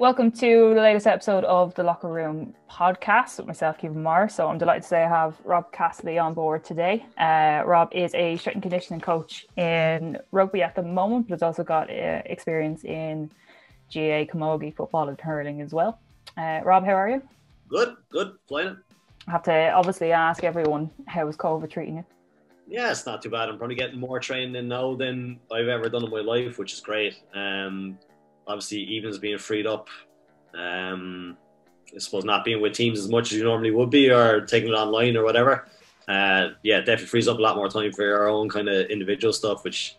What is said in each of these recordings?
welcome to the latest episode of the Locker Room podcast with myself, Caoimhe Morris. So I'm delighted to say I have Rob Cassidy on board today. Uh, Rob is a strength and conditioning coach in rugby at the moment, but has also got uh, experience in GAA, camogie, football, and hurling as well. Uh, Rob, how are you? Good, good, flying. I have to obviously ask everyone how is COVID treating you? Yeah, it's not too bad. I'm probably getting more training now than I've ever done in my life, which is great. Um, obviously evenings being freed up. Um, I suppose not being with teams as much as you normally would be, or taking it online or whatever. Uh, yeah, definitely frees up a lot more time for your own kind of individual stuff, which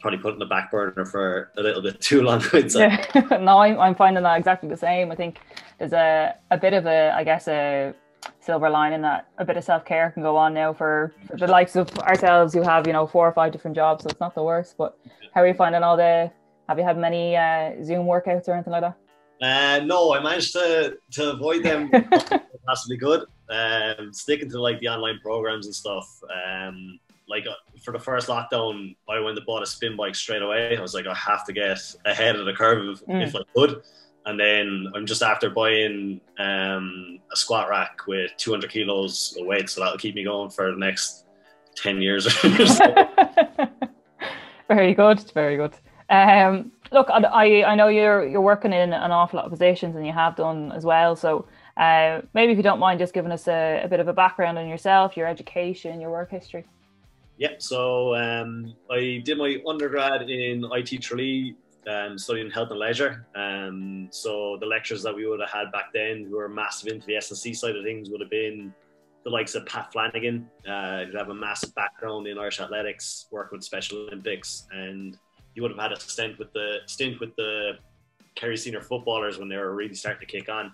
probably put in the back burner for a little bit too long. Yeah. no, I'm, I'm finding that exactly the same. I think there's a, a bit of a, I guess, a silver lining that a bit of self care can go on now for, for, the likes of ourselves who have, you know, four or five different jobs. So it's not the worst. But how are you finding all the have you had many uh, Zoom workouts or anything like that? Uh, no, I managed to, to avoid them possibly good. Um, sticking to like the online programs and stuff. Um, like uh, for the first lockdown, I went and bought a spin bike straight away. I was like, I have to get ahead of the curve if, mm. if I could. And then I'm just after buying um, a squat rack with 200 kilos of weight, so that'll keep me going for the next 10 years. very good, very good. Um, look, I I know you're you're working in an awful lot of positions, and you have done as well. So uh, maybe if you don't mind, just giving us a, a, bit of a background on yourself, your education, your work history. Yeah, so um, I did my undergrad in IT Tralee, um, studying health and leisure. Um, so the lectures that we would have had back then, who were massive into the S&C side of things, would have been the likes of Pat Flanagan, uh, who have a massive background in Irish athletics, work with Special Olympics, and he would have had a stint with the stint with the Kerry senior footballers when they were really starting to kick on,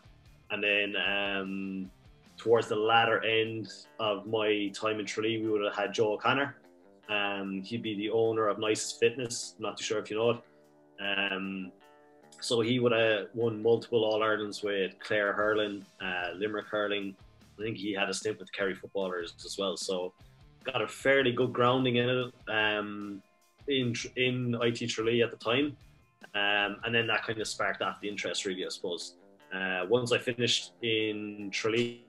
and then um, towards the latter end of my time in Tralee, we would have had Joe O'Connor. Um, he'd be the owner of Nicest Fitness. I'm not too sure if you know it. Um, so he would have won multiple All Irelands with Clare hurling, uh, Limerick hurling. I think he had a stint with Kerry footballers as well. So got a fairly good grounding in it. Um, in in IT Tralee at the time, um, and then that kind of sparked off the interest, really, I suppose. Uh, once I finished in Tralee,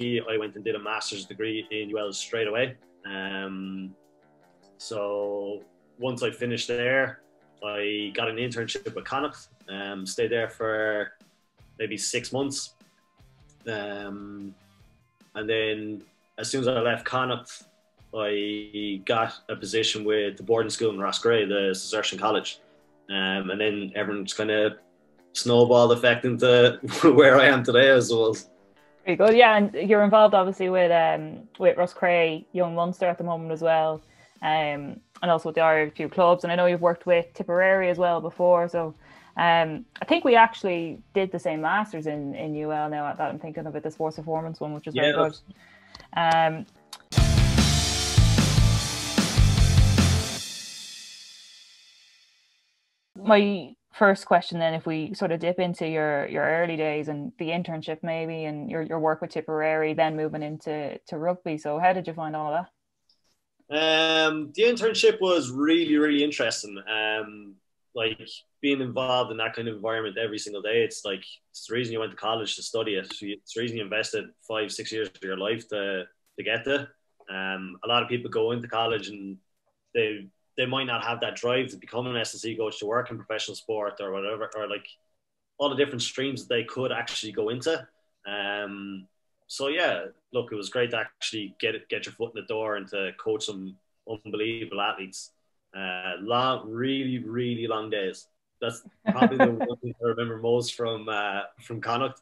I went and did a master's degree in UL straight away. Um, so once I finished there, I got an internship with Connacht. Um, stayed there for maybe six months, um, and then as soon as I left Connacht, I got a position with the boarding school in Roscrea, the Cistercian College. Um, and then everyone's kind of snowballed effect into where I am today as well. Very good, yeah, and you're involved obviously with um with Roscrea Young Munster at the moment as well, um, and also with the IRFU clubs. And I know you've worked with Tipperary as well before, so um, I think we actually did the same masters in in UL now. That I'm thinking of it, the sports performance one, which is yeah, very good. Um, my first question then if we sort of dip into your your early days and the internship maybe and your, your work with Tipperary then moving into to rugby. So how did you find all of that? Um the internship was really really interesting. Um like being involved in that kind of environment every single day it's like it's the reason you went to college to study it. It's the reason you invested five six years of your life to to get there. Um a lot of people go into college and they they might not have that drive to become an S&C coach to work in professional sport or whatever, or like all the different streams that they could actually go into. Um, so yeah, look, it was great to actually get it, get your foot in the door and to coach some unbelievable athletes. Uh, long, really, really long days. That's probably the one thing I remember most from uh, from Connacht.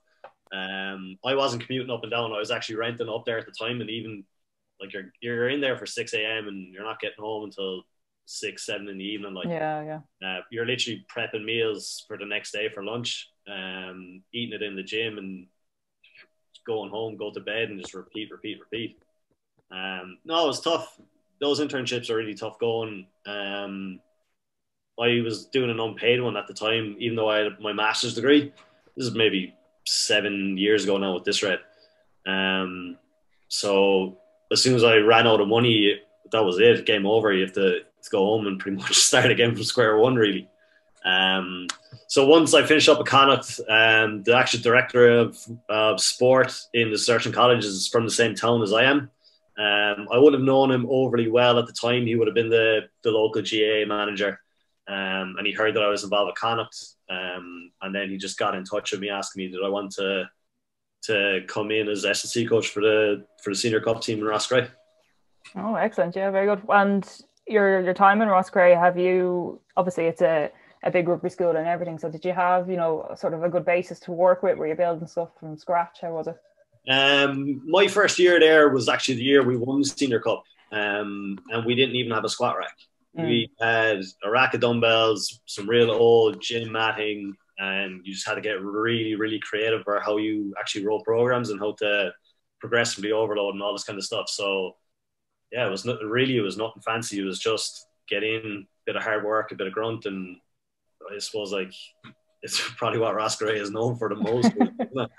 Um, I wasn't commuting up and down. I was actually renting up there at the time, and even like you're you're in there for six a.m. and you're not getting home until six, seven in the evening. Like, yeah, yeah. Uh, you're literally prepping meals for the next day for lunch, um, eating it in the gym, and going home, go to bed, and just repeat, repeat, repeat. Um, no, it was tough. Those internships are really tough going. Um, I was doing an unpaid one at the time, even though I had my master's degree. This is maybe seven years ago now with this red. Um, so as soon as I ran out of money, that was it. Game over. You have to go home and pretty much start again from square one, really. Um, so once I finished up at Connacht, um, the actual director of, of sport in the Cistercian College is from the same town as I am. Um, I wouldn't have known him overly well at the time. He would have been the, the local GAA manager. Um, and he heard that I was involved with Connacht. Um, and then he just got in touch with me asking me, did I want to to come in as S&C coach for the for the senior cup team in Roscrea. Oh, excellent! Yeah, very good. And your your time in Roscrea, have you obviously it's a a big rugby school and everything. So did you have you know sort of a good basis to work with? Were you building stuff from scratch? How was it? Um, my first year there was actually the year we won the senior cup, um, and we didn't even have a squat rack. Mm. We had a rack of dumbbells, some real old gym matting, and you just had to get really, really creative about how you actually roll programs and how to progressively overload and all this kind of stuff. So, yeah, it was not really, it was nothing fancy. It was just get in, a bit of hard work, a bit of grunt, and I suppose like it's probably what Roscrea is known for the most.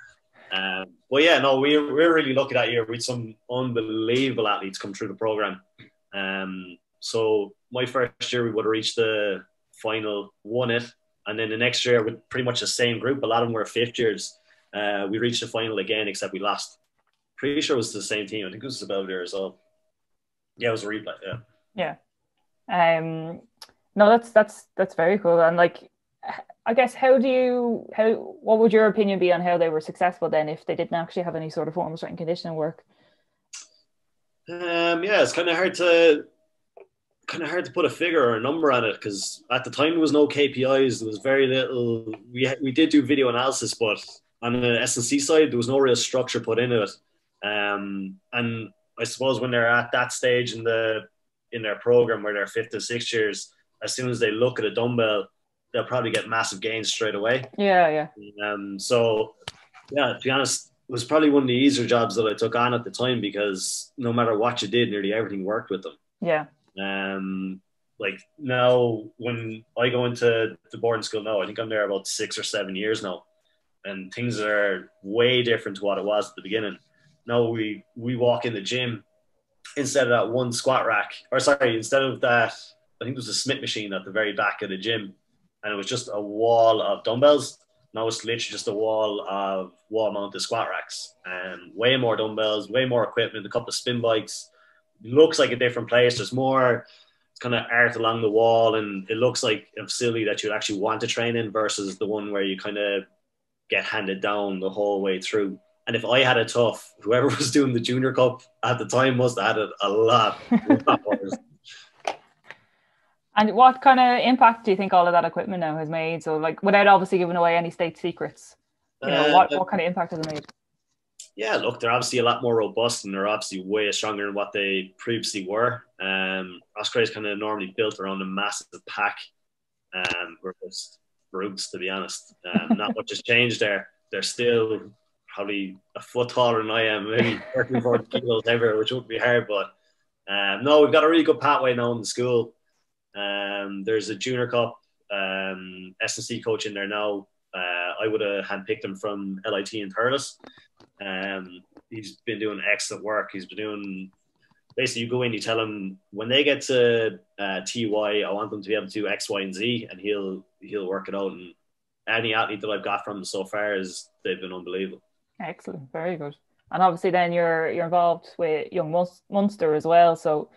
um, but yeah, no, we we're really lucky that year. We had some unbelievable athletes come through the program. Um, so my first year, we would have reached the final, won it, and then the next year with pretty much the same group, a lot of them were fifth years. Uh, we reached the final again, except we lost. Pretty sure it was the same team. I think it was about there as well. Yeah, it was a replay. Yeah. Yeah. Um, no, that's that's that's very cool. And like, I guess how do you how what would your opinion be on how they were successful then if they didn't actually have any sort of form of strength conditioning work? Um, yeah, it's kind of hard to kind of hard to put a figure or a number on it because at the time there was no KPIs. There was very little. We we did do video analysis, but on the S&C side, there was no real structure put into it. Um, and I suppose when they're at that stage in the in their program where they're fifth to sixth years, as soon as they look at a dumbbell, they'll probably get massive gains straight away. Yeah, yeah. Um, so yeah, to be honest, it was probably one of the easier jobs that I took on at the time because no matter what you did, nearly everything worked with them. Yeah. Um, like now, when I go into the boarding school now, I think I'm there about six or seven years now, and things are way different to what it was at the beginning. Now we we walk in the gym instead of that one squat rack, or sorry, instead of that, I think there was a Smith machine at the very back of the gym, and it was just a wall of dumbbells. Now it's literally just a wall of wall mounted squat racks, and way more dumbbells, way more equipment, a couple of spin bikes looks like a different place. There's more kind of art along the wall, and it looks like a facility that you actually want to train in versus the one where you kind of get handed down the whole way through. And if I had it tough, whoever was doing the junior cup at the time must have had it a lot. and what kind of impact do you think all of that equipment now has made? So, like, without obviously giving away any state secrets, you know, uh, what, what kind of impact has it made? yeah, look, they're obviously a lot more robust and they're obviously way stronger than what they previously were. Um, Roscrea is kind of normally built around a massive pack. Um, we're just brutes, to be honest. Um, not much has changed there. They're still probably a foot taller than I am, maybe 30, 40 kilos ever, which wouldn't be hard. But um, no, we've got a really good pathway now in the school. Um, there's a junior cup um, S&C coach in there now. Uh, I would have handpicked him from LIT in Thurles. Um, he's been doing excellent work. He's been doing basically you go in, you tell him when they get to uh, TY, I want them to be able to do X, Y, and Z, and he'll he'll work it out. And any athlete that I've got from him so far is they've been unbelievable. Excellent, very good. And obviously, then you're you're involved with Young Munster as well. So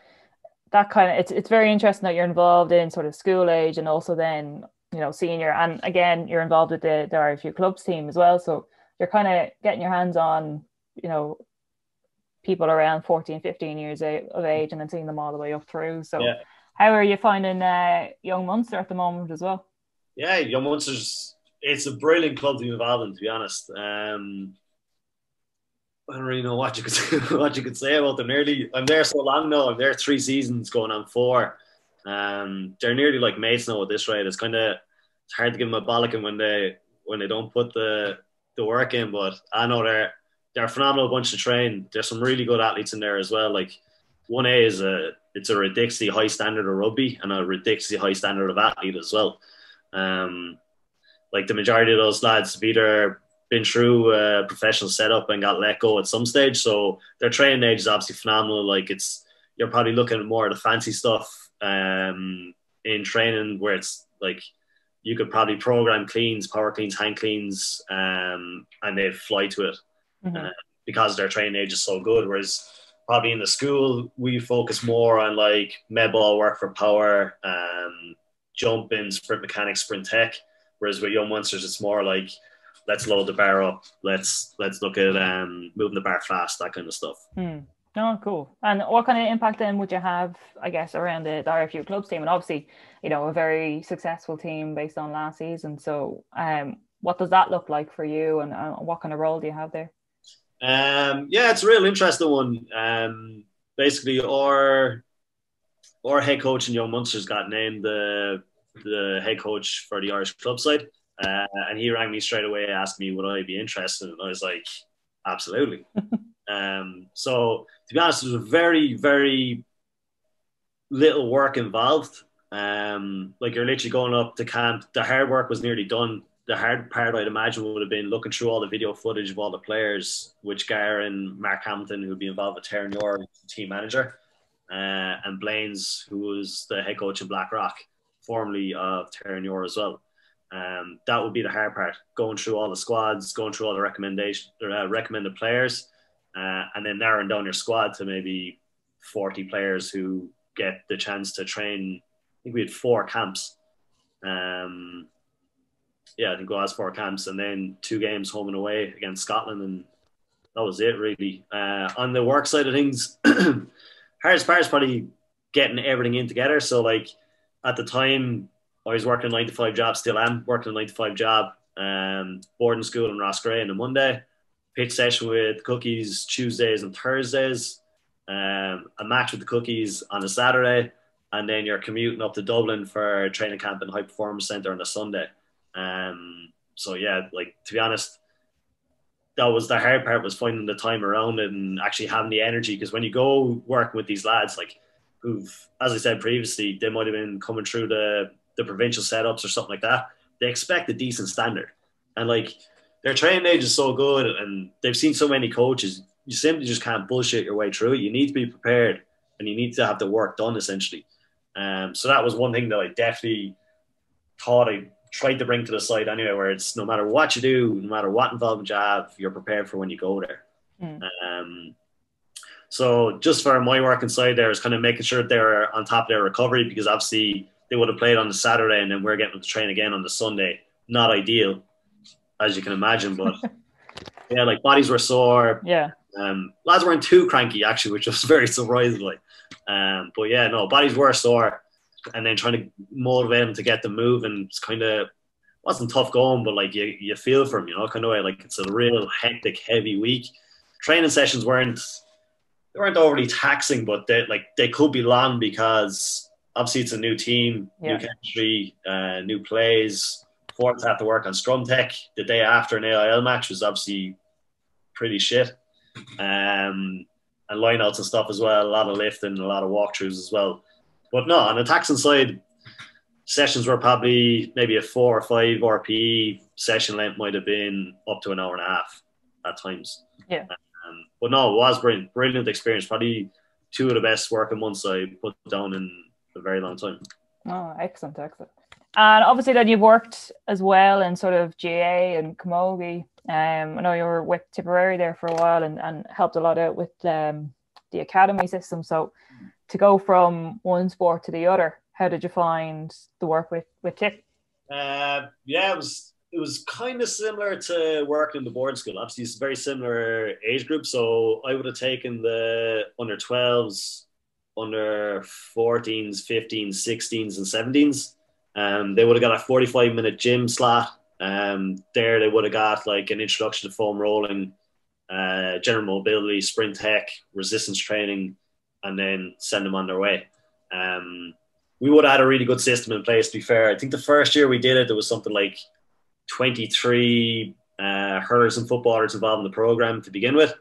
that kind of it's it's very interesting that you're involved in sort of school age and also then you know senior. And again, you're involved with the there are a few clubs team as well. So you're kind of getting your hands on, you know, people around 14, 15 years of age and then seeing them all the way up through. So, yeah. how are you finding uh, Young Munster at the moment as well? Yeah, Young Munster's it's a brilliant club to be involved in, to be honest. Um, I don't really know what you could what you could say about them. Nearly, I'm there so long now. I'm there three seasons, going on four. Um, they're nearly like mates now at this rate. It's kind of it's hard to give them a bollocking when they when they don't put the the work in, but I know they're they're a phenomenal bunch to train. There's some really good athletes in there as well. Like one A is a it's a ridiculously high standard of rugby and a ridiculously high standard of athlete as well. Um, like the majority of those lads either been through a professional setup and got let go at some stage, so their training age is obviously phenomenal. Like it's you're probably looking at more of the fancy stuff um, in training where it's like you could probably program cleans, power cleans, hand cleans, um, and they fly to it mm-hmm. uh, because their training age is so good. Whereas probably in the school, we focus more on like med ball work for power, um, jumping, sprint mechanics, sprint tech. Whereas with Young Munsters, it's more like let's load the bar up, let's let's look at um, moving the bar fast, that kind of stuff. Mm. Oh, cool. And what kind of impact then would you have, I guess, around the, the IRFU clubs team? And obviously, you know, a very successful team based on last season. So, um, what does that look like for you, and uh, what kind of role do you have there? Um, yeah, it's a real interesting one. Um, basically, our our head coach in Young Munsters got named the the head coach for the Irish club side, uh, and he rang me straight away, asked me would I be interested, and I was like, absolutely. um, so to be honest, there's very very little work involved. Um, like you're literally going up to camp. The hard work was nearly done the hard part I'd imagine would have been looking through all the video footage of all the players, which Gar and Mark Hamilton, who'd be involved with Terenure, team manager, uh, and Blaine's, who was the head coach in Blackrock, formerly of Terenure as well. Um, that would be the hard part, going through all the squads, going through all the recommendation, uh, recommended players, uh, and then narrowing down your squad to maybe 40 players who get the chance to train. I think we had four camps. Um, yeah, I think was four camps and then two games home and away against Scotland, and that was it really. Uh, on the work side of things, hardest part is probably getting everything in together. So like at the time, I was working a nine to five job, still am working a nine to five job. Um, boarding school in Roscrea on a Monday, pitch session with cookies Tuesdays and Thursdays, um, a match with the cookies on a Saturday, and then you're commuting up to Dublin for training camp in High Performance Centre on a Sunday. Um, so yeah, like to be honest, that was the hard part was finding the time around it and actually having the energy. Because when you go working with these lads, like who've, as I said previously, they might have been coming through the the provincial setups or something like that. They expect a decent standard, and like their training age is so good, and they've seen so many coaches. You simply just can't bullshit your way through it. You need to be prepared, and you need to have the work done essentially. Um, so that was one thing that I definitely thought I tried to bring to the side anyway, where it's no matter what you do, no matter what involvement you have, you're prepared for when you go there. Mm. Um, so just for my work inside there is kind of making sure they're on top of their recovery because obviously they would have played on the Saturday and then we're getting to train again on the Sunday. Not ideal, as you can imagine, but yeah, like bodies were sore. Yeah. Um, lads weren't too cranky actually, which was very surprisingly. Um, but yeah, no, bodies were sore and then trying to motivate them to get the move and It's kind of wasn't tough going, but like you, you feel for him, you know, kind of way. Like it's a real hectic, heavy week. Training sessions weren't they weren't overly taxing, but they like they could be long because obviously it's a new team, yeah. new chemistry, uh, new plays. Forwards have to work on scrum tech. The day after an AIL match was obviously pretty shit. Um, and lineouts and stuff as well. A lot of lifting, a lot of walkthroughs as well. But no, on the taxing side, sessions were probably maybe a four or five RPE session length might have been up to an hour and a half at times. Yeah. Um, but no, it was brilliant, brilliant experience. Probably two of the best working months I put down in a very long time. Oh, excellent, excellent. And obviously, then you've worked as well in sort of GAA and Camogie. Um, I know you were with Tipperary there for a while and, and helped a lot out with um, the academy system. So, to go from one sport to the other, how did you find the work with with Tip? Uh, yeah, it was it was kind of similar to working in the board school. Obviously, it's a very similar age group. So I would have taken the under 12s, under 14s, 15s, 16s, and 17s. Um, they would have got a 45 minute gym slot. Um, there, they would have got like an introduction to foam rolling, uh, general mobility, sprint tech, resistance training, and then send them on their way. Um, we would have had a really good system in place. To be fair, I think the first year we did it, there was something like 23 uh, hurlers and footballers involved in the program to begin with,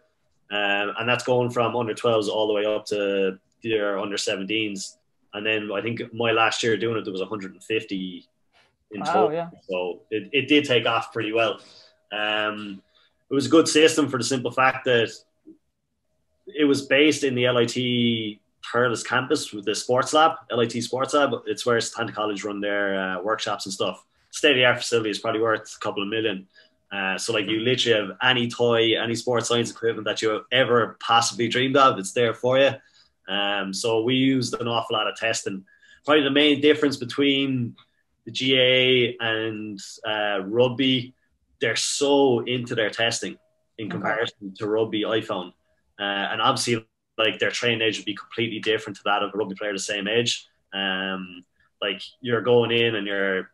um, and that's going from under 12s all the way up to their under 17s. And then I think my last year doing it, there was 150 in wow, total. Yeah. So it, it did take off pretty well. Um, it was a good system for the simple fact that it was based in the LIT Thurles campus with the sports lab, LIT Sports Lab. It's where Santa College run their uh, workshops and stuff. state of the art facility is probably worth a couple of million. Uh, so like you literally have any toy, any sports science equipment that you ever possibly dreamed of, it's there for you. Um, so we used an awful lot of testing. Probably the main difference between the GAA and uh, rugby, they're so into their testing in comparison okay. to rugby. I found, uh, and obviously, like their training age would be completely different to that of a rugby player the same age. Um, like you're going in and you're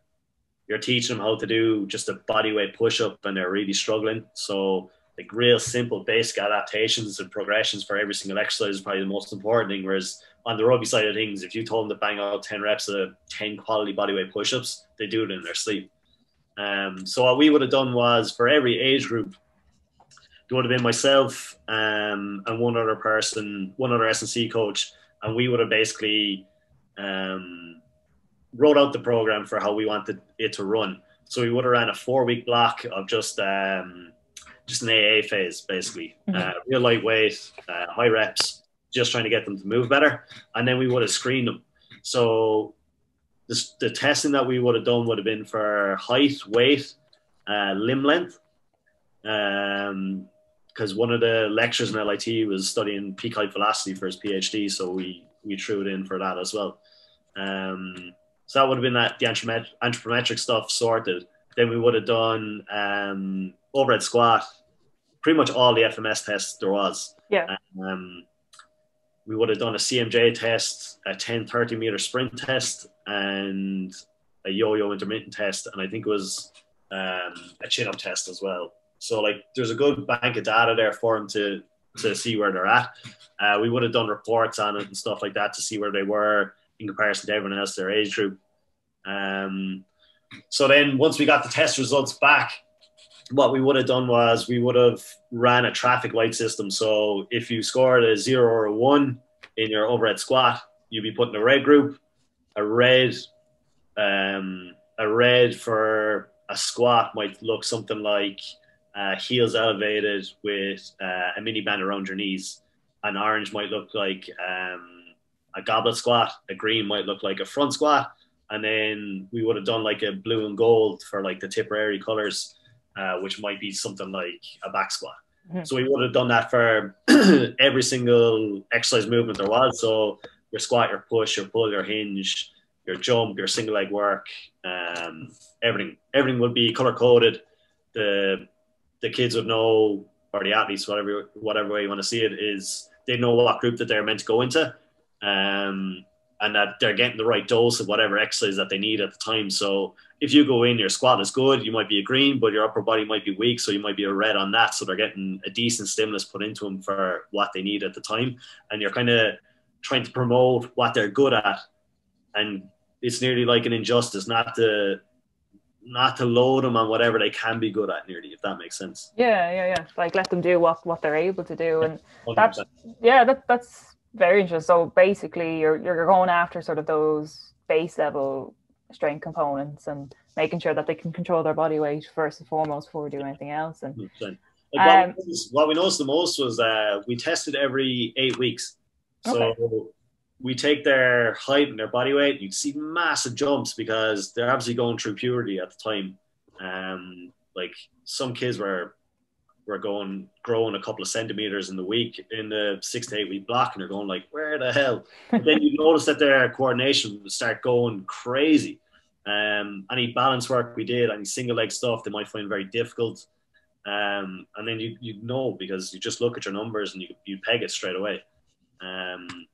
you're teaching them how to do just a body weight push up and they're really struggling. So like real simple basic adaptations and progressions for every single exercise is probably the most important thing. Whereas on the rugby side of things, if you told them to bang out 10 reps of 10 quality bodyweight push ups, they do it in their sleep. Um, so what we would have done was for every age group, it would have been myself um, and one other person, one other S&C coach, and we would have basically um, wrote out the program for how we wanted it to run. So we would have ran a four week block of just um, just an AA phase, basically, mm-hmm. uh, real lightweight, uh, high reps, just trying to get them to move better, and then we would have screened them. So this, the testing that we would have done would have been for height, weight, uh, limb length. Um, because one of the lectures in LIT was studying peak height velocity for his PhD, so we we threw it in for that as well. Um, so that would have been that the anthropometric stuff sorted. Then we would have done um, overhead squat, pretty much all the FMS tests there was. Yeah. Um, we would have done a CMJ test, a 10, 30 meter sprint test, and a yo-yo intermittent test, and I think it was um, a chin-up test as well. So like, there's a good bank of data there for them to to see where they're at. Uh, we would have done reports on it and stuff like that to see where they were in comparison to everyone else their age group. Um, so then once we got the test results back, what we would have done was we would have ran a traffic light system. So if you scored a zero or a one in your overhead squat, you'd be put in a red group. A red, um, a red for a squat might look something like uh, heels elevated with uh, a mini band around your knees. An orange might look like um, a goblet squat. A green might look like a front squat. And then we would have done like a blue and gold for like the Tipperary colors uh, which might be something like a back squat. Mm-hmm. So we would have done that for every single exercise movement there was. So your squat, your push, your pull, your hinge, your jump, your single leg work, um, everything. Everything would be color coded. The the kids would know, or the athletes, whatever whatever way you want to see it, is they know what group that they're meant to go into. Um, and that they're getting the right dose of whatever exercise that they need at the time. So if you go in, your squat is good, you might be a green, but your upper body might be weak, so you might be a red on that. So they're getting a decent stimulus put into them for what they need at the time, and you're kind of trying to promote what they're good at, and it's nearly like an injustice not to not to load them on whatever they can be good at nearly if that makes sense. Yeah yeah yeah. Like let them do what what they're able to do. And that's yeah that, that's very interesting. So basically, you're you're going after sort of those base level strength components and making sure that they can control their body weight first and foremost before we do anything else. And like what, um, we noticed, what, we noticed, the most was uh, we tested every eight weeks. So okay. we take their height and their body weight. You'd see massive jumps because they're obviously going through puberty at the time. Um, like some kids were were going growing a couple of centimeters in the week in the six to eight week block, and they're going like, where the hell? then you notice that their coordination would start going crazy. Um, any balance work we did, any single leg stuff, they might find very difficult. Um, and then you you know because you just look at your numbers and you you peg it straight away. Um,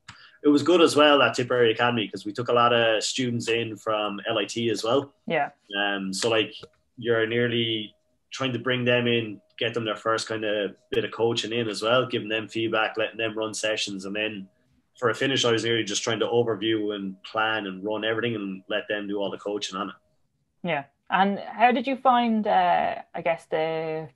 it was good as well at Tipperary Academy because we took a lot of students in from LIT as well. Yeah. Um, so like you're nearly trying to bring them in get them their first kind of bit of coaching in as well, giving them feedback, letting them run sessions, and then for a finish, I was really just trying to overview and plan and run everything and let them do all the coaching on it. Yeah, and how did you find? Uh, I guess the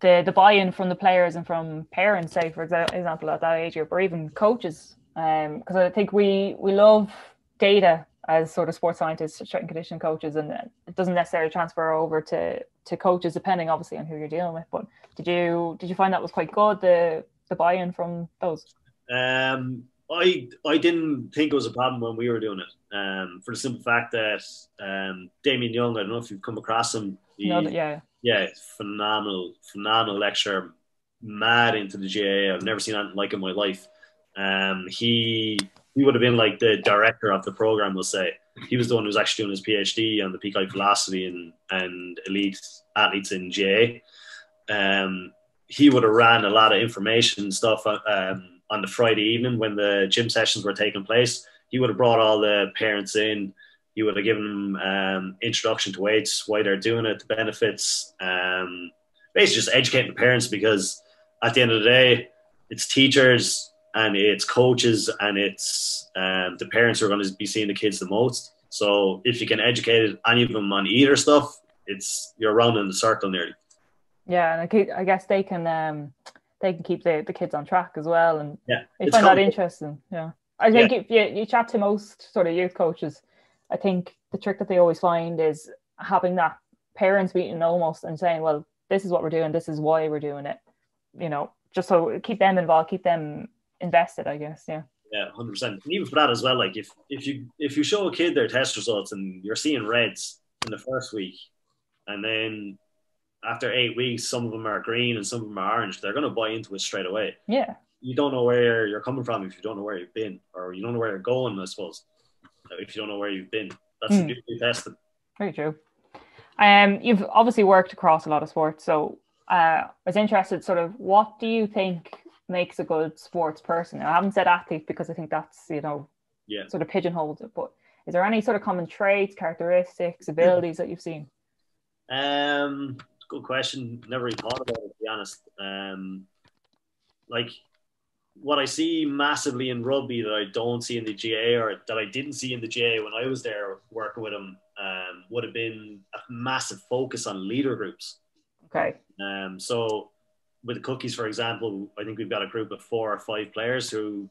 the the buy-in from the players and from parents, say for example, at that age group, or even coaches, because um, I think we we love data as sort of sports scientists, strength and conditioning coaches, and it doesn't necessarily transfer over to to coaches, depending obviously on who you're dealing with. But did you did you find that was quite good the the buy-in from those? Um, I I didn't think it was a problem when we were doing it. Um, for the simple fact that um, Damien Young, I don't know if you've come across him. He, no, yeah, yeah, phenomenal, phenomenal lecturer, mad into the GAA. I've never seen anything like in my life. Um, he he would have been like the director of the program, we'll say. He was the one who was actually doing his PhD on the height velocity and and elite athletes in GAA. Um, he would have ran a lot of information stuff um, on the Friday evening when the gym sessions were taking place. He would have brought all the parents in. He would have given them um, introduction to weights, why they're doing it, the benefits. Um, basically, just educating the parents because at the end of the day, it's teachers and it's coaches and it's um, the parents who are going to be seeing the kids the most. So if you can educate any of them on either stuff, it's you're around in the circle nearly. Yeah, and I guess they can um, they can keep the, the kids on track as well, and yeah, they find that interesting. Yeah, I think yeah. if you, you chat to most sort of youth coaches, I think the trick that they always find is having that parents meeting almost and saying, well, this is what we're doing, this is why we're doing it. You know, just so keep them involved, keep them invested. I guess. Yeah. Yeah, hundred percent. And even for that as well, like if if you if you show a kid their test results and you're seeing reds in the first week, and then after eight weeks, some of them are green and some of them are orange. They're going to buy into it straight away. Yeah. You don't know where you're coming from if you don't know where you've been, or you don't know where you're going. I suppose if you don't know where you've been, that's mm. the hmm. beauty of testing. Very true. Um, you've obviously worked across a lot of sports, so uh, I was interested. Sort of, what do you think makes a good sports person? Now, I haven't said athlete because I think that's you know, yeah, sort of pigeonholed it. But is there any sort of common traits, characteristics, abilities that you've seen? Um, good question. Never really thought about it to be honest. Um, like what I see massively in rugby that I don't see in the GAA or that I didn't see in the GAA when I was there working with them um, would have been a massive focus on leader groups. Okay. Um, so with the cookies, for example, I think we've got a group of four or five players who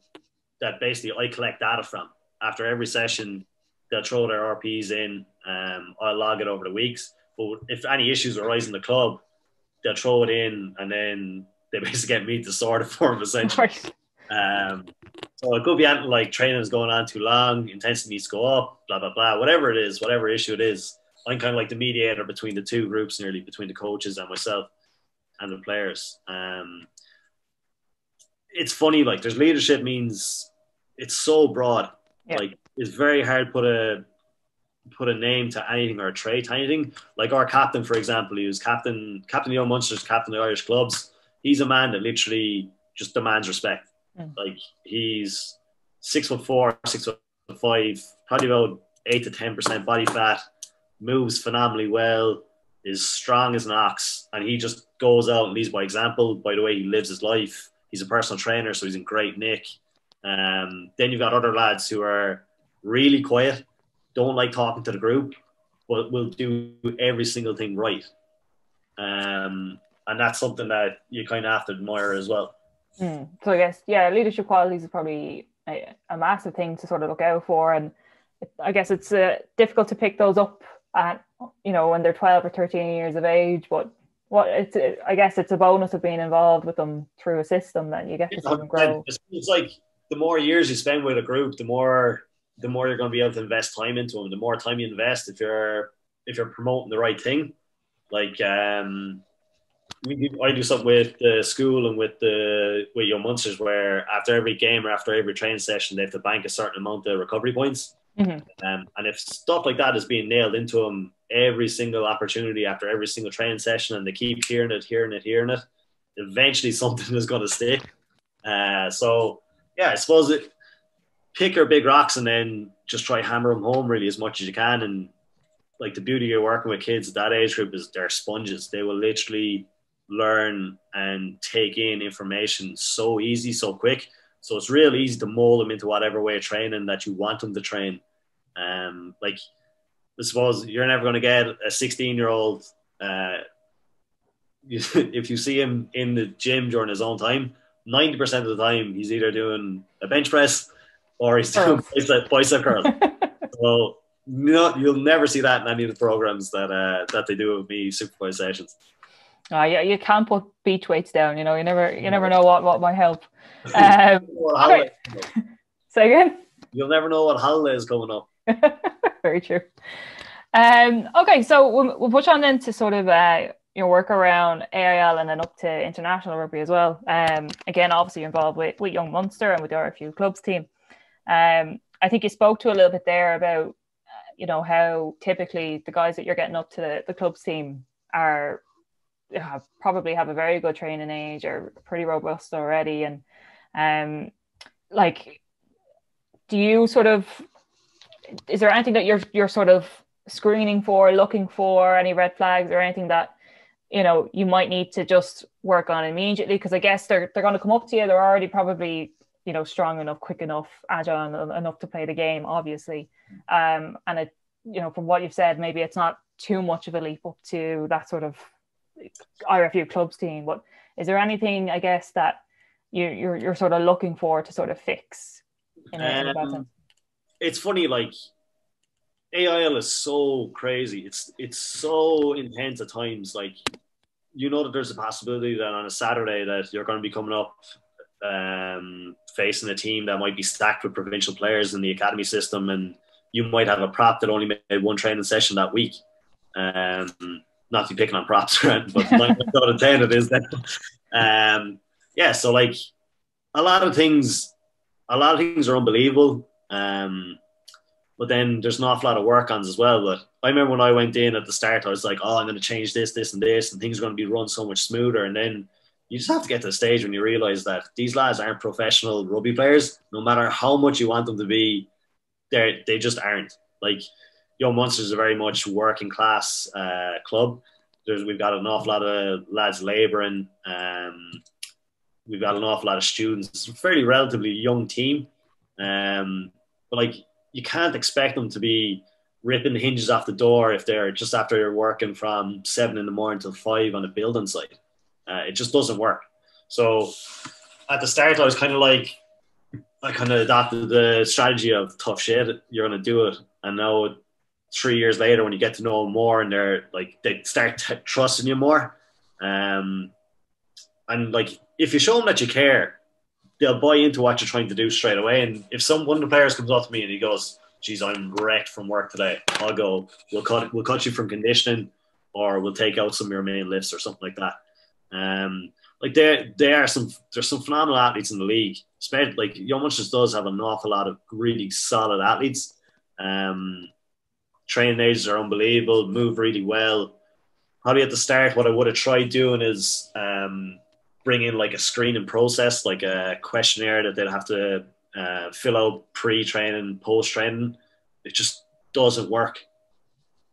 that basically I collect data from after every session. They'll throw their RPs in. Um, I'll log it over the weeks but if any issues arise in the club, they'll throw it in and then they basically get me to sort it for them essentially. Um, so it could be anything like training is going on too long, intensity needs to go up, blah blah blah, whatever it is, whatever issue it is. I'm kind of like the mediator between the two groups, nearly between the coaches and myself and the players. Um, it's funny, like there's leadership means it's so broad. Yeah. Like it's very hard to put a put a name to anything or a trait to anything. Like our captain, for example, he was captain, captain of the Young Munsters, captain of the Irish clubs. He's a man that literally just demands respect. Mm. Like he's six foot four, six foot five, probably about eight to ten percent body fat, moves phenomenally well, is strong as an ox, and he just goes out and leads by example. By the way, he lives his life. He's a personal trainer, so he's in great nick. Um, then you've got other lads who are really quiet don't like talking to the group, but will do every single thing right. Um, and that's something that you kind of have to admire as well. Mm. So I guess yeah, leadership qualities is probably a, a, massive thing to sort of look out for, and I guess it's uh, difficult to pick those up at you know when they're twelve or thirteen years of age. But what it's I guess it's a bonus of being involved with them through a system that you get to see them grow. It's like the more years you spend with a group, the more the more you're going to be able to invest time into them. The more time you invest, if you're if you're promoting the right thing, like um, I do something with the school and with the with your monsters where after every game or after every training session they have to bank a certain amount of recovery points. Mm-hmm. Um, and if stuff like that is being nailed into them every single opportunity after every single training session, and they keep hearing it, hearing it, hearing it, eventually something is going to stick. Uh, so yeah, I suppose it, pick your big rocks and then just try hammer them home really as much as you can. And like the beauty of working with kids at that age group is they're sponges. They will literally learn and take in information so easy, so quick. So it's real easy to mold them into whatever way of training that you want them to train. Um, like I suppose you're never going to get a 16 year old. Uh, if you see him in the gym during his own time, 90% of the time he's either doing a bench press or he's doing bicep, bicep curl. so no, you'll never see that in any of the programs that uh, that they do with me supervised sessions. Oh, yeah, you can't put beach weights down. You know, you never you never know what what might help. Um, Say again. You'll never know what holiday is coming up. Very true. Um, okay, so we'll, we'll push on then to sort of uh, your work around AIL and then up to international rugby as well. Um, again, obviously you're involved with, with Young Munster and with the IRFU clubs team. Um, I think you spoke to a little bit there about, uh, you know, how typically the guys that you're getting up to the, the clubs team are have, probably have a very good training age or pretty robust already. And um, like, do you sort of, is there anything that you're, you're sort of screening for, looking for, any red flags or anything that you know you might need to just work on immediately because I guess they're they're going to come up to you. They're already probably you know strong enough, quick enough, agile enough to play the game, obviously. Um, and it you know from what you've said, maybe it's not too much of a leap up to that sort of IRFU clubs team. But is there anything I guess that you you're you're sort of looking for to sort of fix? In, um, it's funny, like AIL is so crazy. It's it's so intense at times. Like you know that there's a possibility that on a Saturday that you're going to be coming up um, facing a team that might be stacked with provincial players in the academy system, and you might have a prop that only made one training session that week. Um, not to be picking on props, but nine out of ten it is then. Um, yeah, so like a lot of things, a lot of things are unbelievable. Um, but then there's an awful lot of work ons as well. But I remember when I went in at the start, I was like, oh, I'm going to change this, this, and this, and things are going to be run so much smoother. And then you just have to get to the stage when you realize that these lads aren't professional rugby players. No matter how much you want them to be, they they just aren't. Like Young Munsters are very much working class uh, club. There's we've got an awful lot of lads labouring. Um, we've got an awful lot of students. It's a fairly relatively young team. Um, but like you can't expect them to be ripping the hinges off the door if they're just after you're working from seven in the morning till five on a building site. Uh, it just doesn't work. So at the start, I was kind of like, I kind of adopted the strategy of tough shit. You're gonna do it, and now three years later, when you get to know them more, and they're like they start t- trusting you more, um, and like if you show them that you care, they'll buy into what you're trying to do straight away. And if some one of the players comes up to me and he goes, "Geez, I'm wrecked from work today," I'll go, "We'll cut we'll cut you from conditioning, or we'll take out some of your main lifts or something like that." Um, like there there are some there's some phenomenal athletes in the league. Especially like Young Munsters does have an awful lot of really solid athletes. Um, training ages are unbelievable, move really well. Probably at the start, what I would have tried doing is um, bring in like a screening process, like a questionnaire that they'll have to uh, fill out pre-training, post-training. It just doesn't work.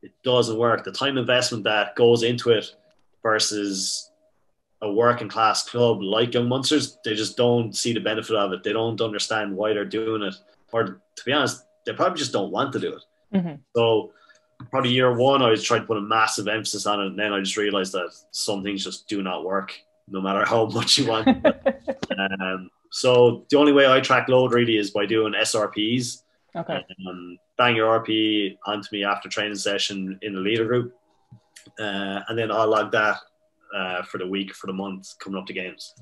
It doesn't work. The time investment that goes into it versus a working class club like Young Munsters, they just don't see the benefit of it. They don't understand why they're doing it, or to be honest, they probably just don't want to do it. Mm-hmm. So probably year one, I was trying to put a massive emphasis on it, and then I just realized that some things just do not work no matter how much you want. um, so the only way I track load really is by doing SRPs. Okay. Um, bang your RP onto me after training session in the leader group, uh, and then I'll log that uh, for the week, for the month coming up to games.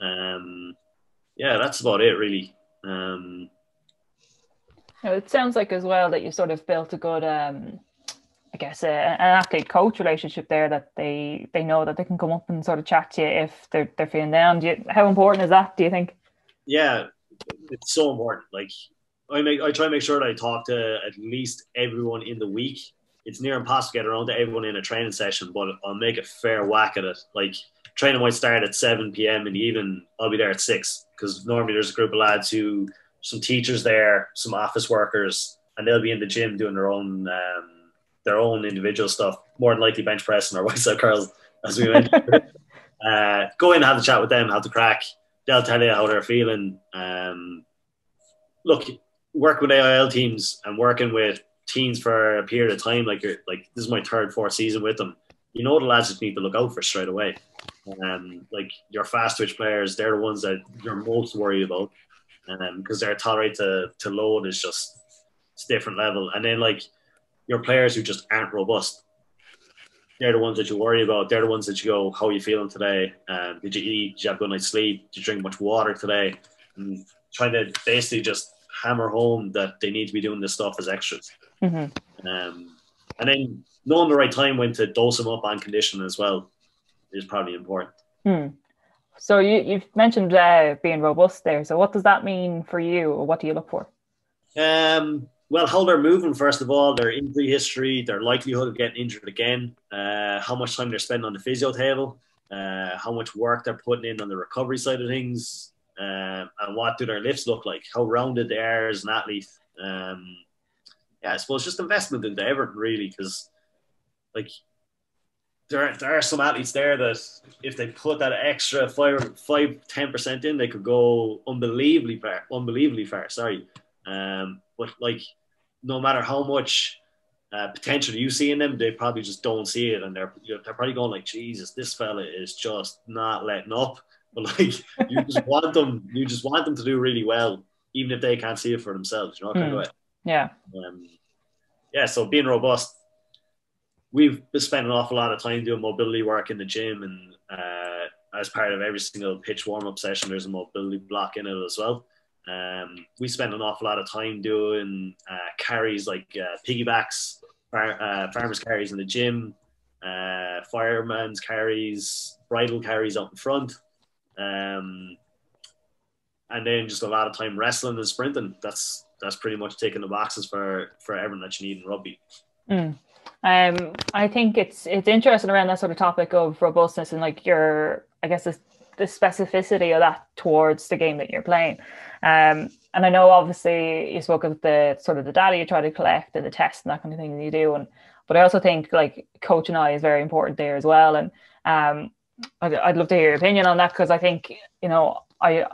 Um, yeah, that's about it really. Um, it sounds like as well that you sort of built a good um, I guess a, an athlete coach relationship there that they they know that they can come up and sort of chat to you if they're they're feeling down. Do you, how important is that? Do you think? Yeah, it's so important. Like I make I try to make sure that I talk to at least everyone in the week. It's near impossible to get around to everyone in a training session, but I'll make a fair whack at it. Like training might start at seven p.m. in the evening. I'll be there at six because normally there's a group of lads who some teachers there, some office workers, and they'll be in the gym doing their own. Um, their own individual stuff, more than likely bench pressing or white side curls, as we mentioned. uh, go in and have a chat with them, have the crack. They'll tell you how they're feeling. Um, look, working with AIL teams and working with teams for a period of time, like like this is my third, fourth season with them. You know the lads you need to look out for straight away. Um, like your fast twitch players, they're the ones that you're most worried about, because um, their tolerate to, to load is just it's different level. And then like your players who just aren't robust. They're the ones that you worry about. They're the ones that you go, "How are you feeling today? Um, did you eat? Did you have a good night's sleep? Did you drink much water today?" And trying to basically just hammer home that they need to be doing this stuff as extras. Mm-hmm. Um, and then knowing the right time when to dose them up on condition as well is probably important. Hmm. So you, you've mentioned uh, being robust there. So what does that mean for you, or what do you look for? Um, well, how they're moving, first of all, their injury history, their likelihood of getting injured again, uh, how much time they're spending on the physio table, uh, how much work they're putting in on the recovery side of things, uh, and what do their lifts look like, how rounded they are as an athlete. Um, yeah, I suppose just investment into everything, really, because like there, there are some athletes there that if they put that extra five, five, ten percent in, they could go unbelievably far. Unbelievably far. Sorry, um, but like no matter how much uh, potential you see in them, they probably just don't see it, and they're they're probably going like, Jesus, this fella is just not letting up. But like, you just want them, you just want them to do really well, even if they can't see it for themselves. You know, kind Mm. of way. Yeah. Um, yeah, so being robust, we've spent an awful lot of time doing mobility work in the gym, and uh, as part of every single pitch warm up session, there's a mobility block in it as well. Um, we spend an awful lot of time doing uh, carries like uh, piggybacks, far, uh, farmers carries in the gym, uh, fireman's carries, bridal carries up in front, um, and then just a lot of time wrestling and sprinting. That's that's pretty much taking the boxes for for everything that you need in rugby. Mm. Um, I think it's it's interesting around that sort of topic of robustness and like your, I guess, the, the specificity of that towards the game that you're playing. Um, and I know obviously you spoke of the sort of the data you try to collect and the tests and that kind of thing that you do. And but I also think like coaching eye is very important there as well. And um, I'd, I'd love to hear your opinion on that because I think you know I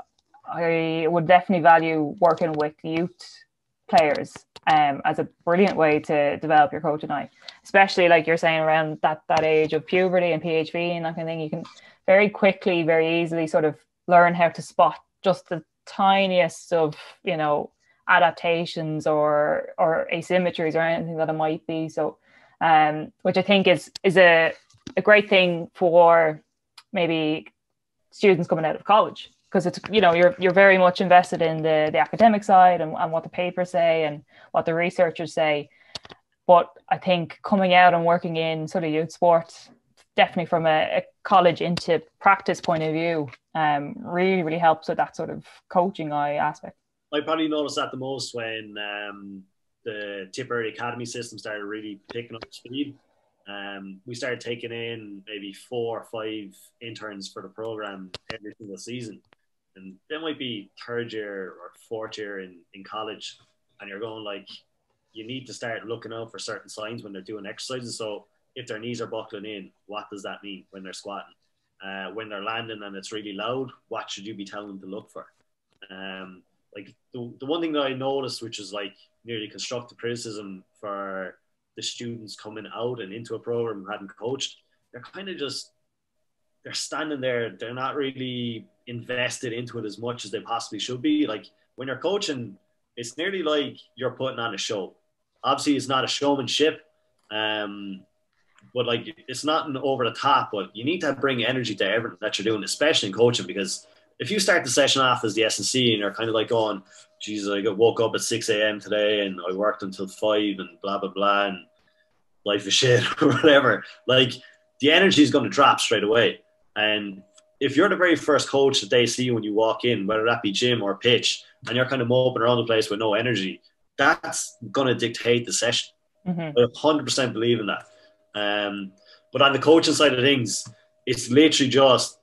I would definitely value working with youth players um, as a brilliant way to develop your coaching eye, especially like you're saying around that that age of puberty and PHV and that kind of thing. You can very quickly, very easily sort of learn how to spot just the tiniest of you know adaptations or or asymmetries or anything that it might be. So, um, which I think is is a a great thing for maybe students coming out of college because it's you know you're you're very much invested in the the academic side and, and what the papers say and what the researchers say but i think coming out and working in sort of youth sports definitely from a, a college into practice point of view um, really really helps with that sort of coaching eye aspect I probably noticed that the most when um, the Tipperary Academy system started really picking up speed. Um, we started taking in maybe four or five interns for the program every single season. And they might be third year or fourth year in, in college. And you're going like, you need to start looking out for certain signs when they're doing exercises. So if their knees are buckling in, what does that mean when they're squatting? Uh, when they're landing and it's really loud, what should you be telling them to look for? Um, like the, the one thing that I noticed, which is like nearly constructive criticism for the students coming out and into a program who hadn't coached, they're kind of just they're standing there. They're not really invested into it as much as they possibly should be. Like when you're coaching, it's nearly like you're putting on a show. Obviously, it's not a showmanship, um, but like it's not an over the top. But you need to bring energy to everything that you're doing, especially in coaching, because if you start the session off as the S&C and you're kind of like going, Jesus, I got woke up at 6 a.m. today and I worked until five and blah, blah, blah, and life is shit or whatever, like the energy is going to drop straight away. And if you're the very first coach that they see when you walk in, whether that be gym or pitch, and you're kind of moping around the place with no energy, that's going to dictate the session. mm-hmm. I 100% believe in that. Um, but on the coaching side of things, it's literally just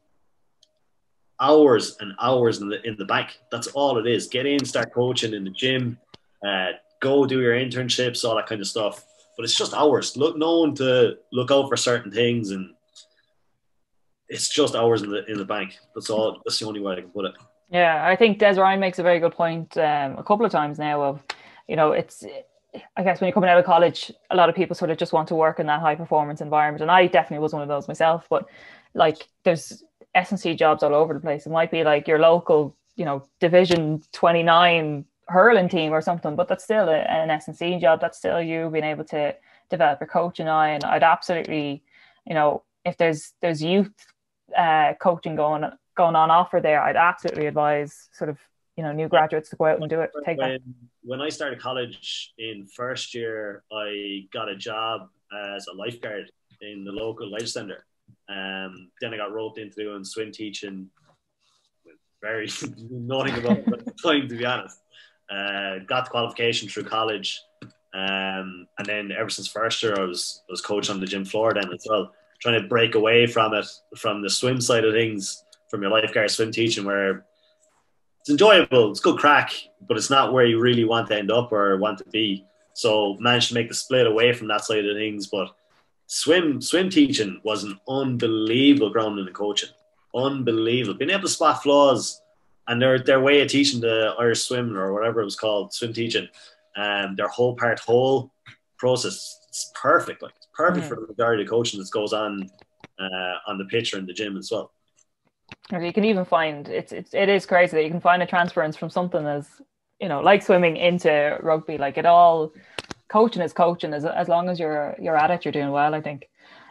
hours and hours in the in the bank. That's all it is. Get in, start coaching in the gym, uh, go do your internships, all that kind of stuff. But it's just hours. Look, knowing to look out for certain things, and it's just hours in the in the bank. That's all. That's the only way I can put it. Yeah, I think Des Ryan makes a very good point um, a couple of times now of, you know, it's, I guess when you're coming out of college, a lot of people sort of just want to work in that high performance environment. And I definitely was one of those myself, but like there's S&C jobs all over the place. It might be like your local, you know, division 29 hurling team or something, but that's still a, an S&C job. That's still you being able to develop your coaching eye. And I'd absolutely, you know, if there's, there's youth uh, coaching going going on offer there, I'd absolutely advise sort of you know new graduates to go out and do it. Take when, that. when I started college in first year, I got a job as a lifeguard in the local life centre. Um, then I got roped into doing swim teaching. Very nothing about time, to be honest. Uh, got the qualification through college, um, and then ever since first year, I was I was coaching on the gym floor then as well, trying to break away from it, from the swim side of things, from your lifeguard swim teaching, where it's enjoyable, it's good crack, but it's not where you really want to end up or want to be. So managed to make the split away from that side of things, but swim swim teaching was an unbelievable grounding in the coaching. Unbelievable. Being able to spot flaws and their their way of teaching the Irish swim or whatever it was called, swim teaching, um, their whole part whole process it's perfect. Like perfect mm. for the majority of coaching that goes on uh, on the pitch or in the gym as well. You can even find it's, it's it is crazy that you can find a transference from something as you know like swimming into rugby. Like it all coaching is coaching as as long as you're you're at it, you're doing well. I think.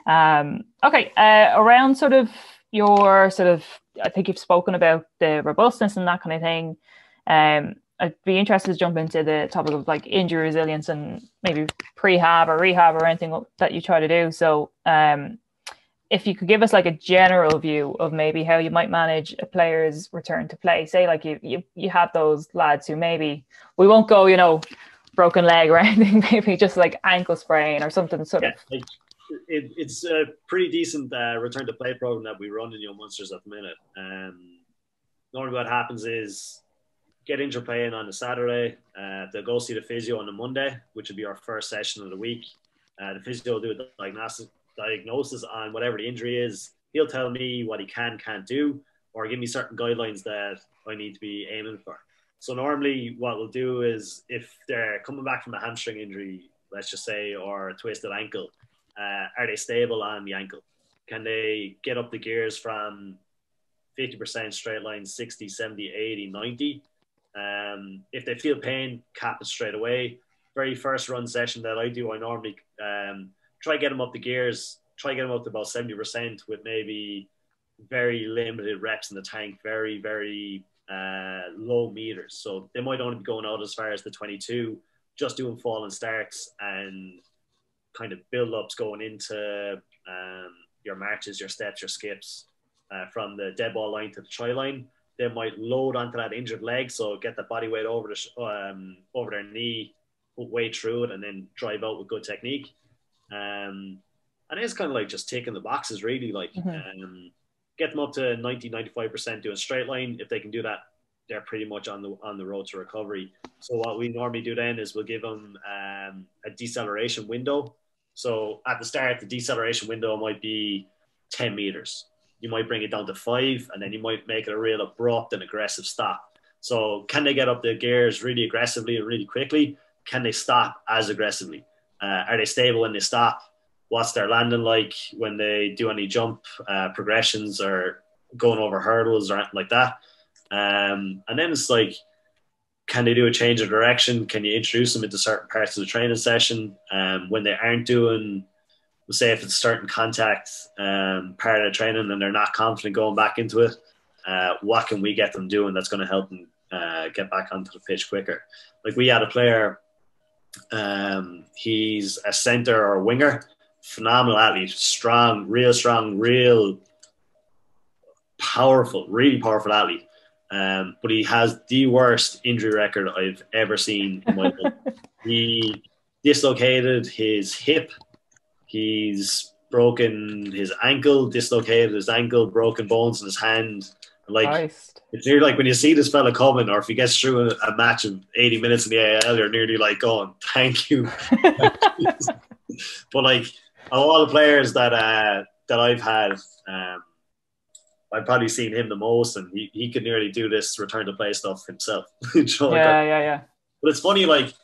Um, okay, uh, around sort of your sort of, I think you've spoken about the robustness and that kind of thing. Um, I'd be interested to jump into the topic of like injury resilience and maybe prehab or rehab or anything that you try to do. So, um, if you could give us like a general view of maybe how you might manage a player's return to play, say like you you you have those lads who maybe we won't go, you know, broken leg or anything, maybe just like ankle sprain or something sort yeah, of. It, it's a pretty decent uh, return to play program that we run in Young Munsters at the minute. Um, normally, what happens is get injured playing on the Saturday. Uh, they'll go see the physio on the Monday, which will be our first session of the week. Uh, the physio will do a diagnosis, diagnosis on whatever the injury is. He'll tell me what he can, can't do, or give me certain guidelines that I need to be aiming for. So normally, what we'll do is if they're coming back from a hamstring injury, let's just say, or a twisted ankle, uh, are they stable on the ankle? Can they get up the gears from 50% straight line, 60, 70, 80, 90? Um, if they feel pain, cap it straight away. Very first run session that I do, I normally um, try get them up the gears, try get them up to about 70% with maybe very limited reps in the tank, very, very uh, low meters. So they might only be going out as far as the 22, just doing falling starts and kind of build ups going into um, your marches, your steps, your skips uh, from the dead ball line to the try line. They might load onto that injured leg, so get the body weight over the um, over their knee, put weight through it, and then drive out with good technique. Um, and it's kind of like just taking the boxes, really. Like mm-hmm. um, get them up to 90, 95% doing straight line. If they can do that, they're pretty much on the on the road to recovery. So what we normally do then is we'll give them um, a deceleration window. So at the start, the deceleration window might be 10 meters. You might bring it down to five, and then you might make it a real abrupt and aggressive stop. So can they get up the gears really aggressively and really quickly? Can they stop as aggressively? Uh, are they stable when they stop? what's their landing like when they do any jump uh, progressions or going over hurdles or anything like that. Um, and then it's like, can they do a change of direction? Can you introduce them into certain parts of the training session um, when they aren't doing, say, if it's starting contact um, part of the training and they're not confident going back into it? Uh, what can we get them doing that's going to help them uh, get back onto the pitch quicker? Like we had a player, um, he's a center or a winger, phenomenal athlete, strong, real strong, real powerful, really powerful athlete. Um, but he has the worst injury record I've ever seen in my life. he dislocated his hip. He's broken his ankle, dislocated his ankle, broken bones in his hand. Like Christ. it's nearly like when you see this fella coming, or if he gets through a, a match of 80 minutes in the AIL, you're nearly like going, "Thank you." but like of all the players that uh, that I've had, um, I've probably seen him the most, and he, he could nearly do this return to play stuff himself. you know, yeah, yeah, yeah. But it's funny, like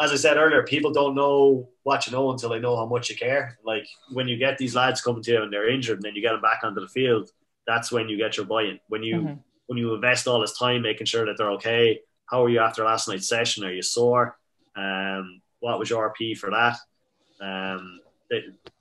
as I said earlier, people don't know what you know until they know how much you care. Like when you get these lads coming to you and they're injured, and then you get them back onto the field, that's when you get your buy-in. When you mm-hmm. when you invest all this time making sure that they're okay. How are you after last night's session? Are you sore? Um, what was your RP for that? Um,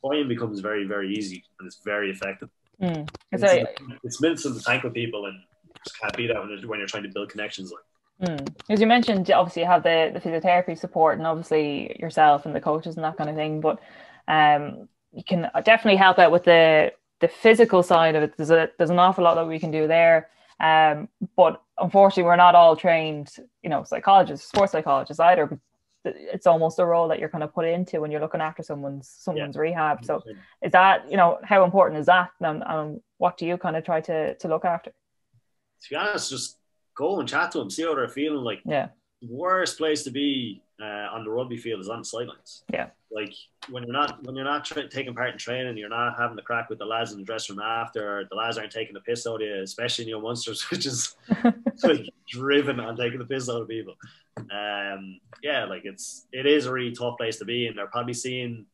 buy-in becomes very, very easy and it's very effective. Mm. It's, a, it's minutes in the tank with people and just can't beat that when, when you're trying to build connections. Like Mm. As you mentioned, obviously you have the, the physiotherapy support and obviously yourself and the coaches and that kind of thing, but um, you can definitely help out with the the physical side of it. There's a there's an awful lot that we can do there. Um, but unfortunately, we're not all trained, you know, psychologists, sports psychologists either. But it's almost a role that you're kind of put into when you're looking after someone's someone's yeah. rehab. So, is that you know how important is that, and, and what do you kind of try to to look after? To be honest, just go and chat to them, see how they're feeling. Like, yeah, worst place to be uh, on the rugby field is on the sidelines. Yeah, like when you're not when you're not tra- taking part in training, you're not having the crack with the lads in the dressing room after. The lads aren't taking the piss out of you, especially in Young Munsters, which is like driven on taking the piss out of people. Um, yeah, like it's it is a really tough place to be, and they're probably seeing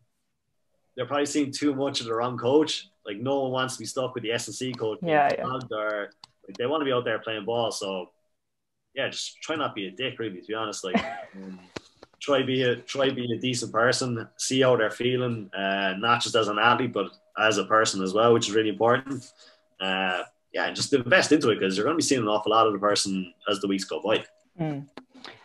they're probably seeing too much of the wrong coach. Like no one wants to be stuck with the S and C coach. Yeah, yeah. Or like they want to be out there playing ball. So yeah, just try not be a dick, really. To be honest, like. Um, try be a try be a decent person, see how they're feeling, uh, not just as an athlete but as a person as well, which is really important. Uh, yeah, just invest into it because you're going to be seeing an awful lot of the person as the weeks go by. Mm.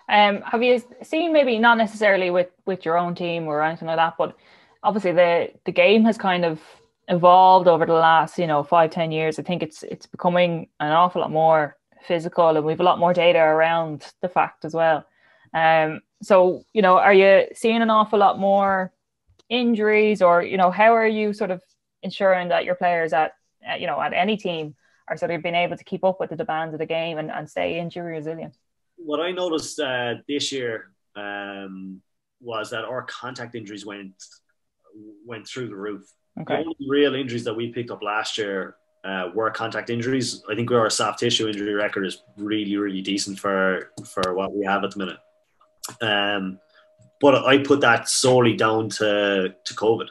Um, have you seen maybe not necessarily with with your own team or anything like that, but obviously the the game has kind of evolved over the last you know five ten years. I think it's it's becoming an awful lot more physical, and we've a lot more data around the fact as well. Um, so, you know, are you seeing an awful lot more injuries or, you know, how are you sort of ensuring that your players at, you know, at any team are sort of being able to keep up with the demands of the game and, and stay injury resilient? What I noticed uh, this year um, was that our contact injuries went went through the roof. Okay. The only real injuries that we picked up last year uh, were contact injuries. I think our soft tissue injury record is really, really decent for for what we have at the minute. Um, but I put that solely down to, to COVID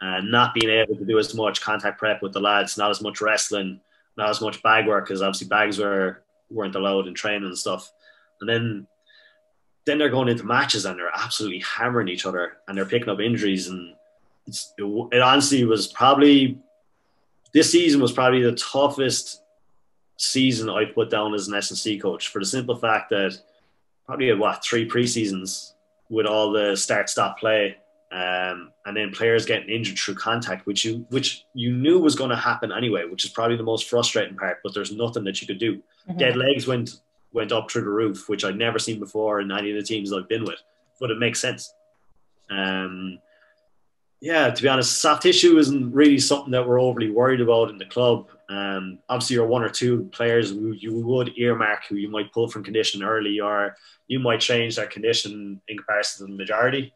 and not being able to do as much contact prep with the lads, not as much wrestling, not as much bag work because obviously bags were weren't allowed in training and stuff. And then then they're going into matches and they're absolutely hammering each other and they're picking up injuries and it, it honestly was probably this season was probably the toughest season I put down as an S&C coach for the simple fact that probably had what three preseasons with all the start stop play, um, and then players getting injured through contact, which you which you knew was going to happen anyway, which is probably the most frustrating part. But there's nothing that you could do. Mm-hmm. Dead legs went went up through the roof, which I'd never seen before in any of the teams I've been with, but it makes sense. Um, yeah, to be honest, soft tissue isn't really something that we're overly worried about in the club. Um, obviously, you're one or two players who you would earmark who you might pull from condition early, or you might change their condition in comparison to the majority.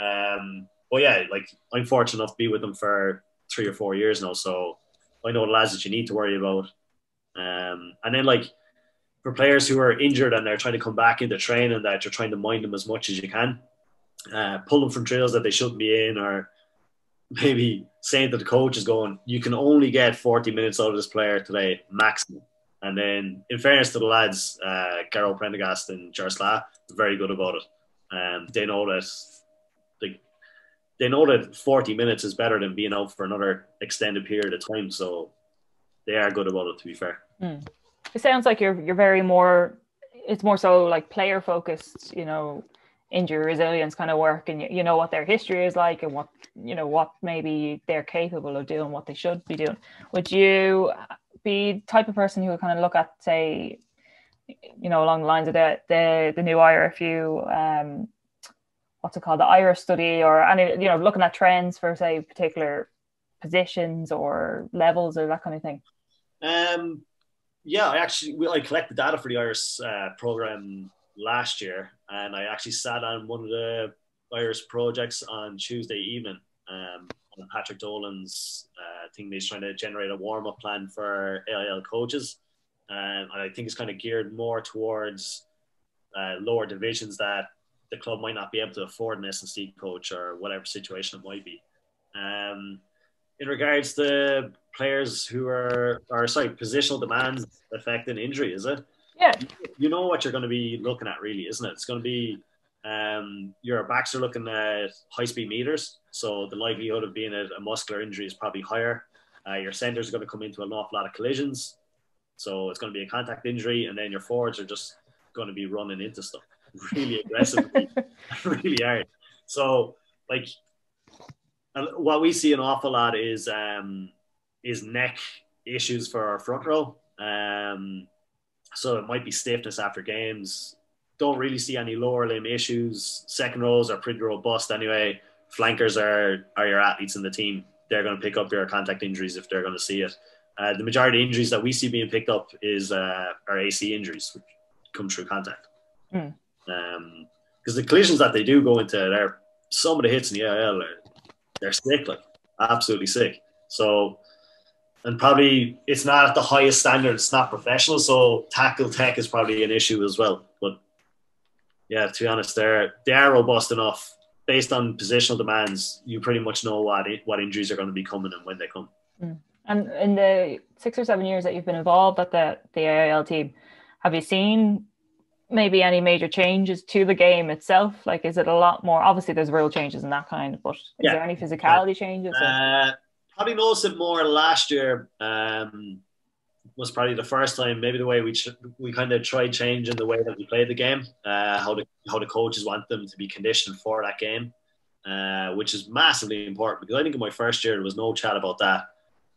Um, but yeah, like I'm fortunate enough to be with them for three or four years now, so I know the lads that you need to worry about. Um, and then like for players who are injured and they're trying to come back into training, that you're trying to mind them as much as you can, uh, pull them from trails that they shouldn't be in, or maybe saying that the coach is going, you can only get 40 minutes out of this player today, maximum. And then, in fairness to the lads, uh, Gearoid Prendergast and Jaroslav, very good about it. Um, they know that they, they know that 40 minutes is better than being out for another extended period of time. So they are good about it, to be fair. Mm. It sounds like you're you're very more. It's more so like player focused, you know, injury resilience kind of work and you, you know what their history is like and what you know what maybe they're capable of doing what they should be doing. Would you be type of person who would kind of look at say you know along the lines of the the, the new IRFU um what's it called the IRIS study or any you know looking at trends for say particular positions or levels or that kind of thing? Um yeah I actually I collected data for the IRIS uh, program last year, and I actually sat on one of the IRIS projects on Tuesday evening. Um, on Patrick Dolan's uh, thing, he's trying to generate a warm up plan for AIL coaches, and I think it's kind of geared more towards uh, lower divisions that the club might not be able to afford an S&C coach or whatever situation it might be. Um, in regards to players who are, are sorry, positional demands affecting injury, is it? Yeah. You know what you're going to be looking at, really, isn't it? It's going to be um, your backs are looking at high speed meters, so the likelihood of being a, muscular injury is probably higher. Uh, your centers are going to come into an awful lot of collisions, so it's going to be a contact injury, and then your forwards are just going to be running into stuff really aggressively, really hard. So, like, what we see an awful lot is um, is neck issues for our front row. Um, so it might be stiffness after games. Don't really see any lower limb issues. Second rows are pretty robust anyway. Flankers are are your athletes in the team. They're going to pick up your contact injuries if they're going to see it. Uh, the majority of injuries that we see being picked up is uh, our AC injuries, which come through contact. Mm. Um, because the collisions that they do go into, they're some of the hits in the AIL are they're sick, like absolutely sick. So, and probably it's not at the highest standard. It's not professional, so tackle tech is probably an issue as well. But yeah, to be honest, they're they are robust enough based on positional demands. You pretty much know what what injuries are going to be coming and when they come. Mm. And in the six or seven years that you've been involved at the the AIL team, have you seen maybe any major changes to the game itself? Like, is it a lot more? Obviously, there's real changes in that kind, but is yeah. there any physicality changes? Uh, probably noticed it more last year. Um, was probably the first time. Maybe the way we ch- we kind of tried changing the way that we played the game. Uh, how the how the coaches want them to be conditioned for that game, uh, which is massively important because I think in my first year there was no chat about that.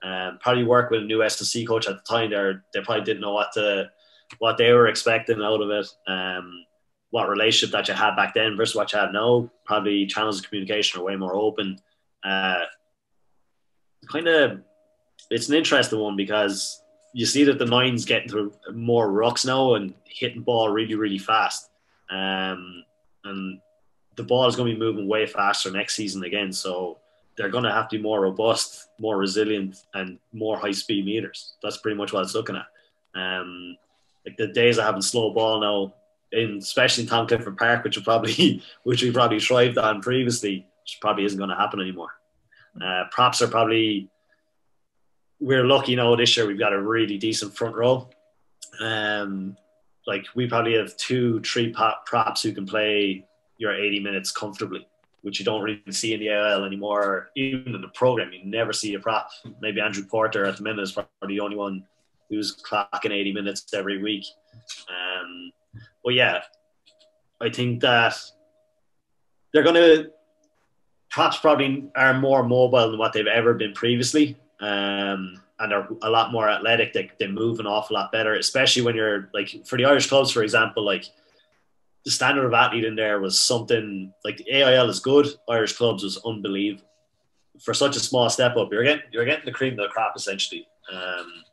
Um, probably work with a new S&C coach at the time. They they probably didn't know what to what they were expecting out of it, um, what relationship that you had back then versus what you have now. Probably channels of communication are way more open. Uh, kind of, it's an interesting one because you see that the nine's getting to more rucks now and hitting ball really, really fast. Um, and the ball is going to be moving way faster next season again. So they're going to have to be more robust, more resilient, and more high speed meters. That's pretty much what it's looking at. Um, like the days of having slow ball now, in especially in Tom Clifford Park, which we probably which we probably thrived on previously, which probably isn't going to happen anymore. Uh, props are probably we're lucky now this year we've got a really decent front row. Um, like we probably have two, three pop, props who can play your 80 minutes comfortably, which you don't really see in the AIL anymore. Even in the program, you never see a prop. Maybe Andrew Porter at the minute is probably the only one who's clocking 80 minutes every week. Um, but yeah, I think that they're going to perhaps probably are more mobile than what they've ever been previously. Um, and are a lot more athletic. They, they move an awful lot better, especially when you're like for the Irish clubs, for example, like the standard of athlete in there was something like AIL is good. Irish clubs was unbelievable for such a small step up. You're getting you're getting the cream of the crop essentially. Um,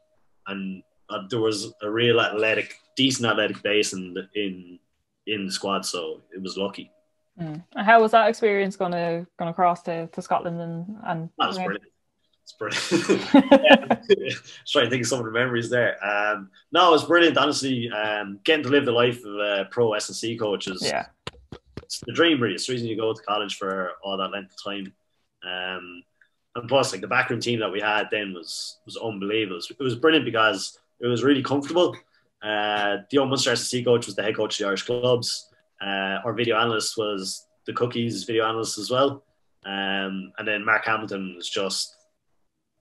and uh, there was a real athletic, decent athletic base in in in the squad, so it was lucky. Mm. How was that experience going to going across to, to Scotland and and? That was brilliant. It's brilliant. trying to think of some of the memories there. Um, no, it was brilliant. Honestly, um, getting to live the life of a pro S&C coach is yeah. it's the dream. Really, it's the reason you go to college for all that length of time. Um, and plus, like the backroom team that we had then was was unbelievable. It was, it was brilliant because it was really comfortable. Uh, the old Munster S&C coach was the head coach of the Irish clubs. Uh, our video analyst was the Cookies video analyst as well. Um, and then Mark Hamilton was just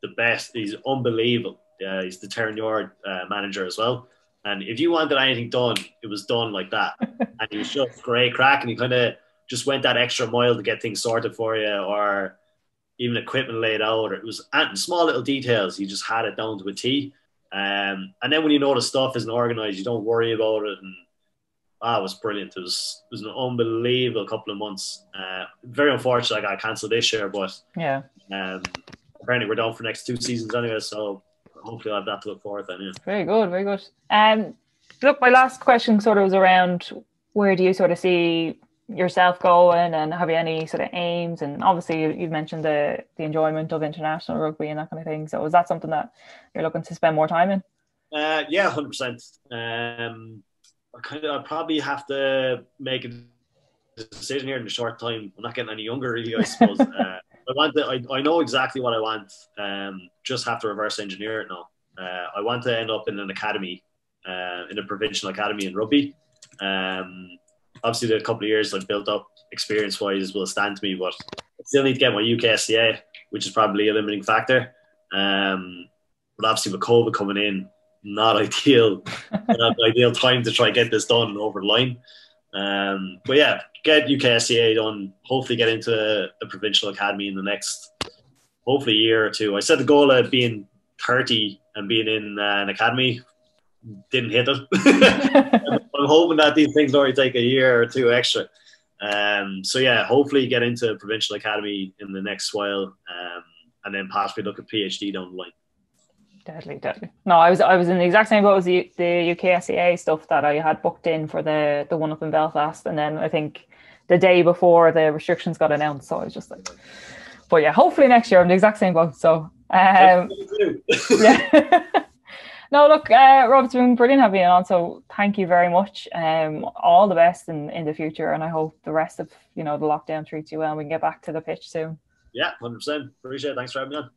the best. He's unbelievable. Uh, he's the Terenure uh, manager as well. And if you wanted anything done, it was done like that. and he was just great crack, and he kind of just went that extra mile to get things sorted for you, or even equipment laid out, or it was and small little details. He just had it down to a T. Um, and then when you know the stuff isn't organized, you don't worry about it. And ah, it was brilliant. It was it was an unbelievable couple of months. Uh, very unfortunate I got cancelled this year, but yeah. Um, apparently we're down for next two seasons anyway, so hopefully I'll have that to look forward to. Yeah. Very good, very good. Um, look, my last question sort of was around where do you sort of see yourself going and have you any sort of aims and obviously you, have mentioned the the enjoyment of international rugby and that kind of thing so is that something that you're looking to spend more time in uh, yeah 100% um, of I probably have to make a decision here in a short time. I'm not getting any younger really I suppose. Uh, I want to, I, I know exactly what I want um, just have to reverse engineer it now. Uh, I want to end up in an academy uh, in a provincial academy in rugby. Um, obviously the couple of years I've built up experience wise will stand to me, but I still need to get my UKSCA, which is probably a limiting factor. Um, but obviously with COVID coming in, not ideal, not ideal time to try and get this done and over line. Um, but yeah, get UKSCA done. Hopefully, get into a, a, provincial academy in the next, hopefully, year or two. I set the goal of being 30 and being in uh, an academy. Didn't hit it. I'm hoping that these things only take a year or two extra. Um, so yeah, hopefully get into provincial academy in the next while, um, and then possibly look at PhD down the line. Deadly, deadly. No, I was I was in the exact same boat as the, the UKSCA stuff that I had booked in for the the one up in Belfast, and then I think the day before the restrictions got announced, so I was just like, but yeah, hopefully next year I'm the exact same boat. So um, yeah. no, look, uh, Rob, it's been brilliant having you on. So thank you very much. Um, all the best in, in the future, and I hope the rest of you know the lockdown treats you well. and We can get back to the pitch soon. Yeah, hundred percent. Appreciate it. Thanks for having me on.